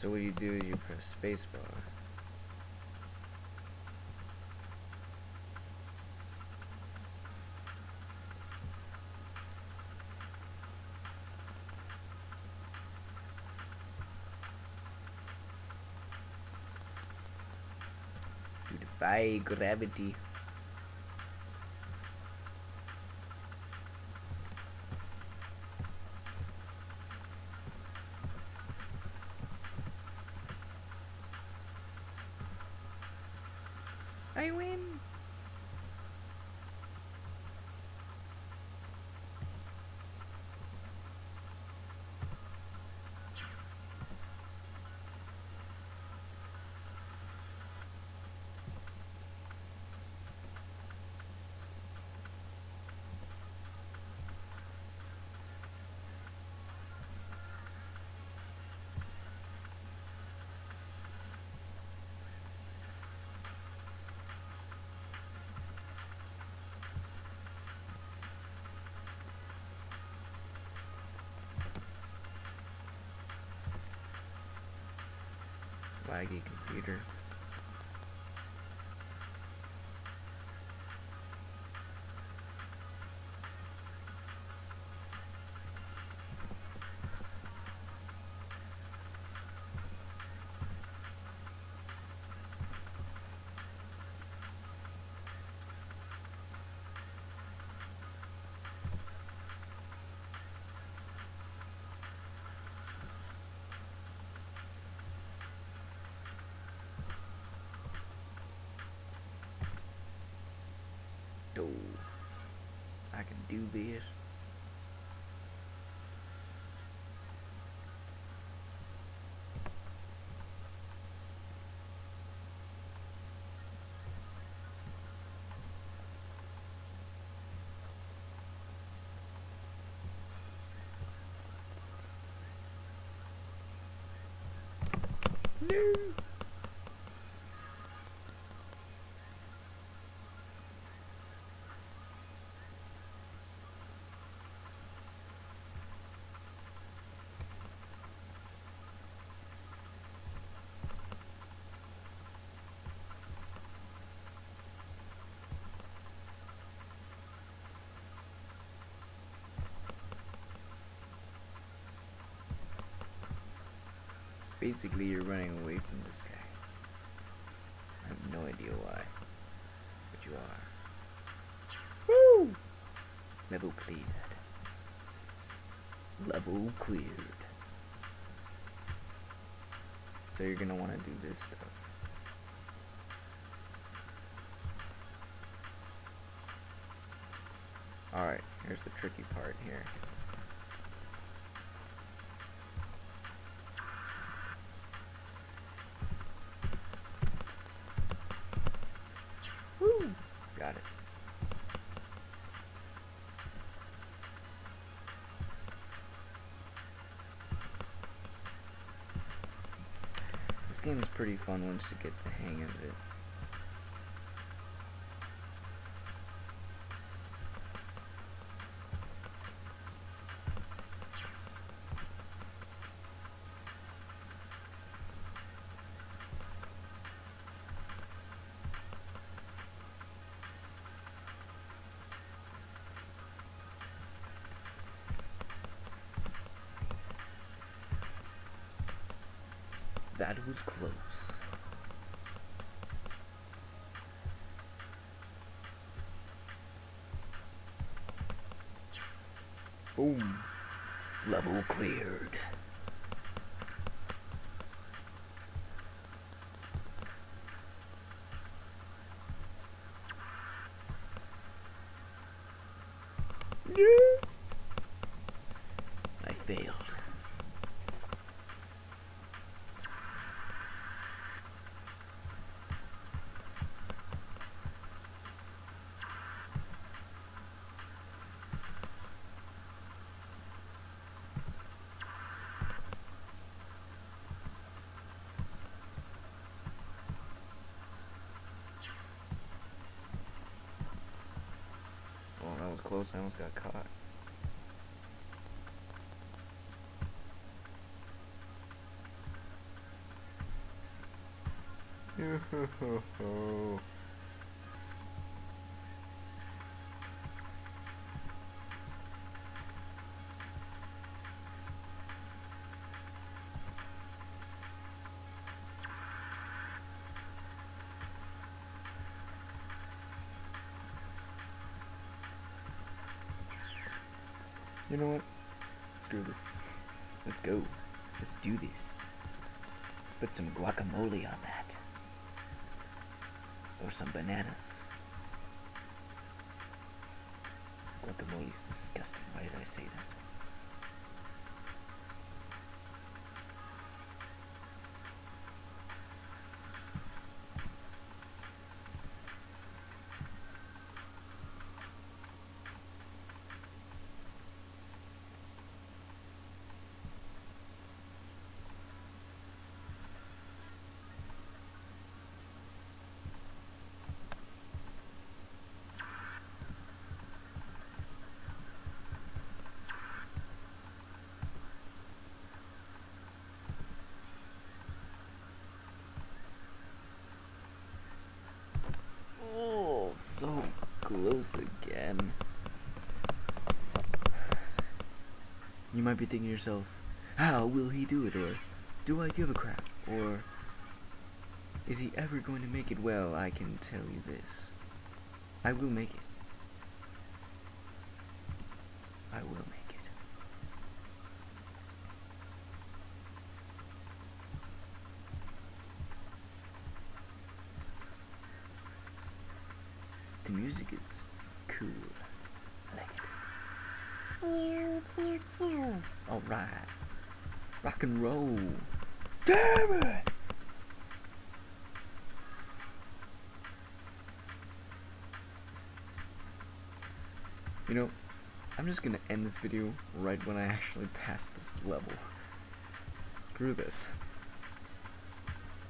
so what you do is you press spacebar. Defy gravity. I win. Laggy computer. Oh, I can do this. No. Basically, you're running away from this guy. I have no idea why, but you are. Woo! Level cleared. Level cleared. So you're gonna want to do this stuff. Alright, here's the tricky part here. Woo! Got it. This game is pretty fun once you get the hang of it. That was close. Boom. Level cleared. Yeah. I failed. close, I almost got caught. You know what? Screw this. Let's go. Let's do this. Put some guacamole on that. Or some bananas. Guacamole is disgusting. Why did I say that? Oh, so again. You might be thinking to yourself, how will he do it? Or do I give a crap? Or is he ever going to make it? Well, I can tell you this. I will make it. I will make it. The music is cool. I like it. Alright. Rock and roll. Damn it! You know, I'm just gonna end this video right when I actually pass this level. Screw this.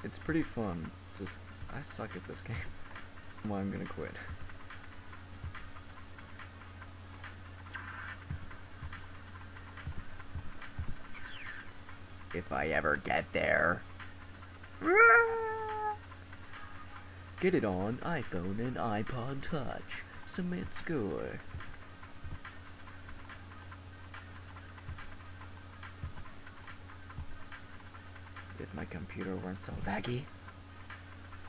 It's pretty fun, just I suck at this game. Well, I'm gonna quit. If I ever get there. Get it on iPhone and iPod Touch. Submit score. If my computer weren't so laggy,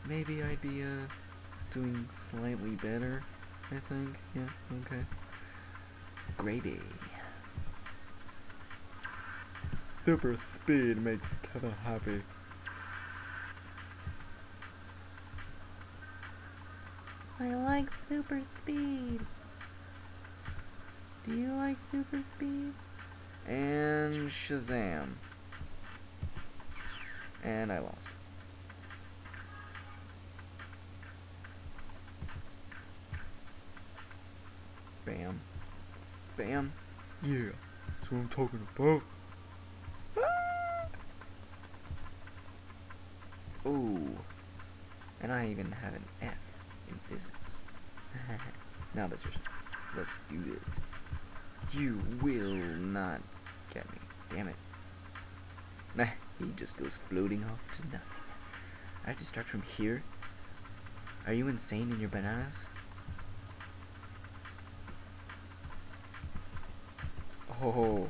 maybe I'd be uh doing slightly better. I think. Yeah. Okay. Gravy. Super speed makes Kevin happy. I like super speed. Do you like super speed? And Shazam. And I lost. Bam. Bam. Yeah, that's what I'm talking about. Ooh. And I even have an F in physics. now let's let's do this. You will not get me. Damn it. Nah, he just goes floating off to nothing. I have to start from here? Are you insane in your bananas? Oh,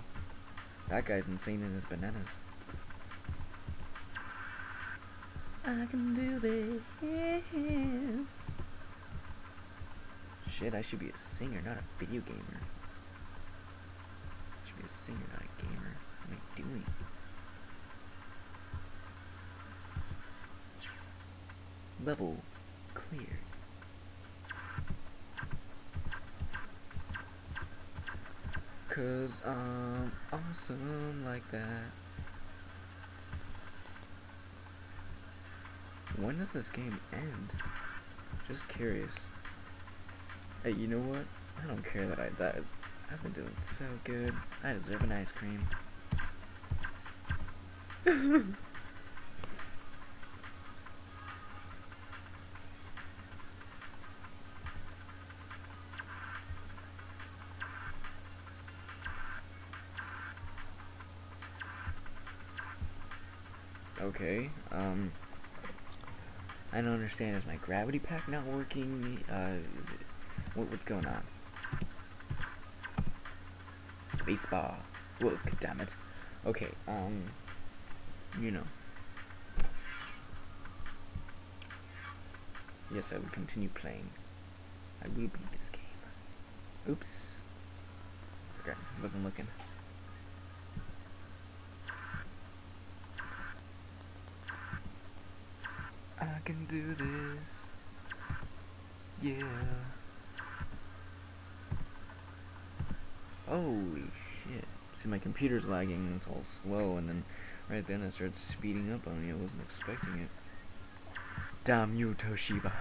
that guy's insane in his bananas. I can do this. Shit, I should be a singer, not a video gamer. I should be a singer, not a gamer. What am I doing? Level clear. Cause I'm awesome like that. When does this game end? Just curious. Hey, you know what? I don't care that I died. I've been doing so good. I deserve an ice cream. Okay, um... I don't understand. Is my gravity pack not working? Uh, is it? What, what's going on? Spacebar. Whoa, damn it. Okay, um, you know. Yes, I will continue playing. I will beat this game. Oops. Okay, I wasn't looking. Can do this. Yeah. Holy shit. See, my computer's lagging and it's all slow, and then right then it starts speeding up on me. I wasn't expecting it. Damn you, Toshiba.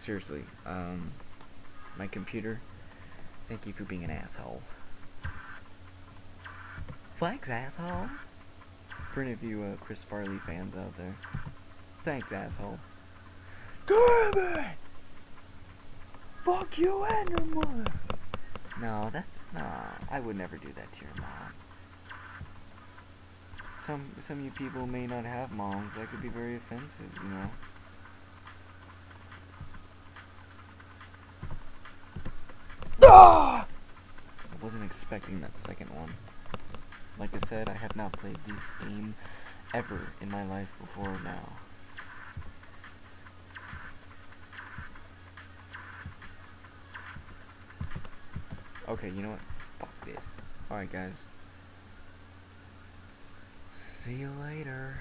Seriously, um, my computer, thank you for being an asshole. Thanks, asshole. For any of you uh, Chris Farley fans out there, thanks, asshole. Damn it! Fuck you and your mother! No, that's no. I would never do that to your mom. Some some of you people may not have moms. That could be very offensive, you know. Ah! I wasn't expecting that second one. Like I said, I have not played this game ever in my life before now. Okay, you know what? Fuck this. Alright, guys. See you later.